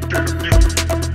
do, do, do, do.